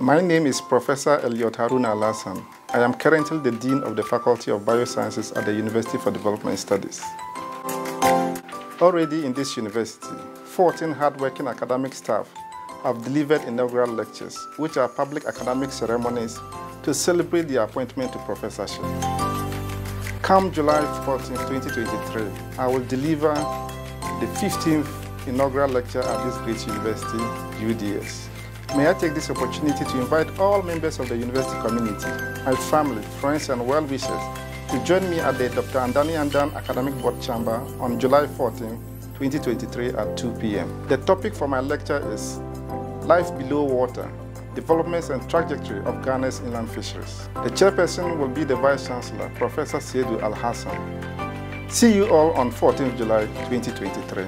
My name is Professor Elliot Haruna Alhassan. I am currently the Dean of the Faculty of Biosciences at the University for Development Studies. Already in this university, 14 hardworking academic staff have delivered inaugural lectures, which are public academic ceremonies to celebrate the appointment to professorship. Come July 14, 2023, I will deliver the 15th inaugural lecture at this great university, UDS. May I take this opportunity to invite all members of the university community, my family, friends, and well-wishers to join me at the Dr. Andani Andan Academic Board Chamber on July 14, 2023 at 2 p.m. The topic for my lecture is Life Below Water, Developments and Trajectory of Ghana's Inland Fisheries. The chairperson will be the Vice Chancellor, Professor Seidu Al-Hassan. See you all on 14th July 2023.